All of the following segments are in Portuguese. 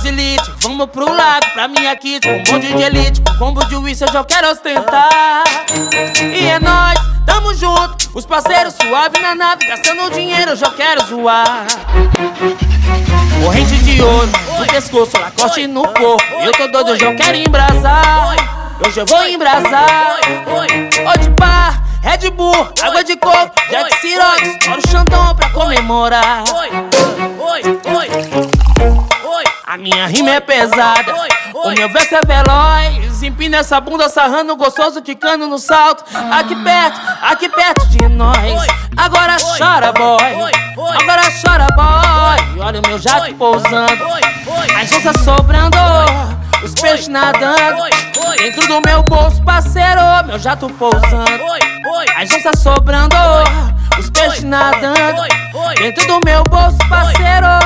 Brasilite Vamos pro lago, pra minha kit Com um bonde de elite, com combo de whisky eu já quero ostentar. E é nóis, tamo junto. Os parceiros suave na nave Gastando dinheiro eu já quero zoar. Corrente de ouro no pescoço, lacoste no corpo. Eu tô doido, hoje eu quero embrasar. Hoje eu vou embrasar. Hoje pá, Red Bull, água de coco, Jack bora o Xandão pra comemorar. A minha rima é pesada, o meu verso é veloz. Empina essa bunda sarrando gostoso, quicando no salto. Aqui perto, aqui perto de nós. Agora chora, boy. Agora chora, boy. Olha o meu jato pousando, as onças sobrando, os peixes nadando. Dentro do meu bolso, parceiro, meu jato pousando. As onças sobrando, os peixes nadando. Dentro do meu bolso, parceiro.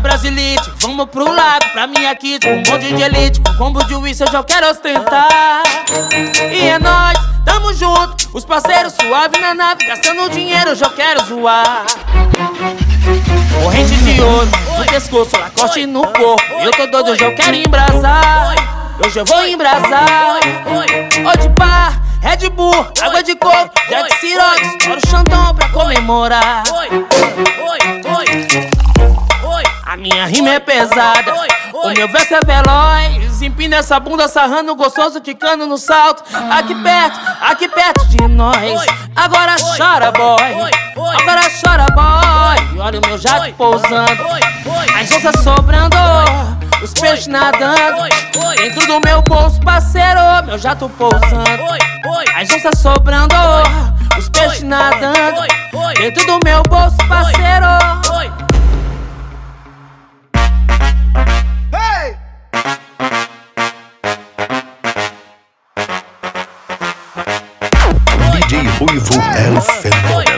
Brasilite Vamos pro lago, pra minha kit um monte de elite, com combo de whisky eu já quero ostentar. E é nóis, tamo junto Os parceiros suave na nave Gastando dinheiro eu já quero zoar. Corrente de ouro no pescoço, lacoste no corpo. Eu tô doido, hoje eu quero embrasar. Hoje eu vou embrasar. Hoje pá, Red Bull, água de coco, Jack Cirox Bora o Xandão pra comemorar minha rima é pesada, o meu verso é veloz. Empina essa bunda sarrando gostoso, quicando no salto. Aqui perto, aqui perto de nós. Agora chora, boy. Agora chora, boy. Olha o meu jato pousando, as onças sobrando, os peixes nadando. Dentro do meu bolso, parceiro, meu jato pousando, as onças sobrando, os peixes nadando. Dentro do meu bolso, parceiro. Ruivo é o fenômeno.